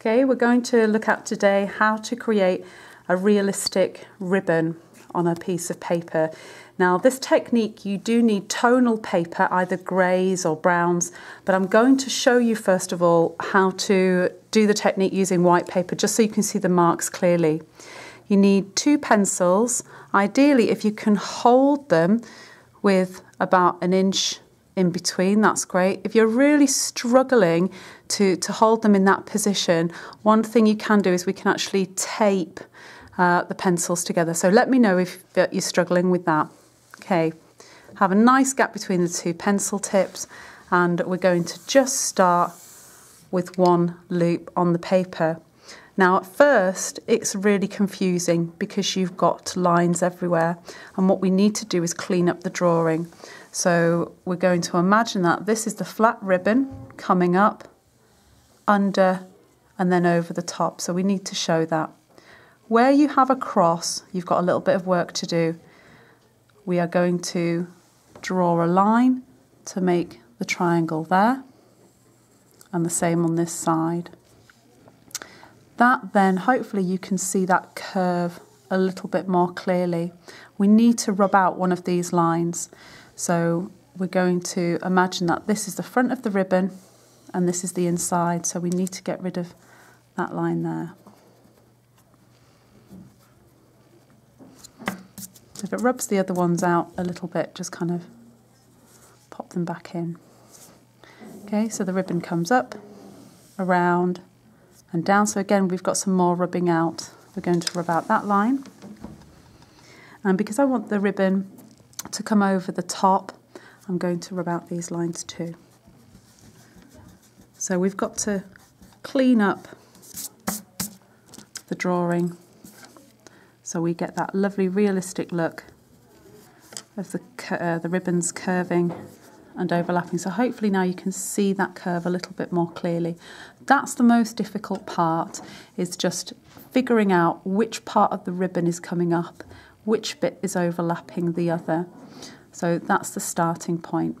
Okay, we're going to look at today how to create a realistic ribbon on a piece of paper. Now this technique you do need tonal paper, either greys or browns, but I'm going to show you first of all how to do the technique using white paper just so you can see the marks clearly. You need two pencils, ideally if you can hold them with about an inch in between, that's great. If you're really struggling to, to hold them in that position, one thing you can do is we can actually tape uh, the pencils together. So let me know if you're struggling with that. Okay, have a nice gap between the two pencil tips and we're going to just start with one loop on the paper. Now, at first, it's really confusing because you've got lines everywhere, and what we need to do is clean up the drawing. So, we're going to imagine that this is the flat ribbon coming up, under, and then over the top. So, we need to show that. Where you have a cross, you've got a little bit of work to do. We are going to draw a line to make the triangle there, and the same on this side. That then, hopefully you can see that curve a little bit more clearly. We need to rub out one of these lines. So we're going to imagine that this is the front of the ribbon and this is the inside. So we need to get rid of that line there. If it rubs the other ones out a little bit, just kind of pop them back in. Okay, so the ribbon comes up, around, and down. So again, we've got some more rubbing out. We're going to rub out that line. And because I want the ribbon to come over the top, I'm going to rub out these lines too. So we've got to clean up the drawing so we get that lovely realistic look of the, uh, the ribbons curving and overlapping. So hopefully now you can see that curve a little bit more clearly. That's the most difficult part, is just figuring out which part of the ribbon is coming up, which bit is overlapping the other. So that's the starting point.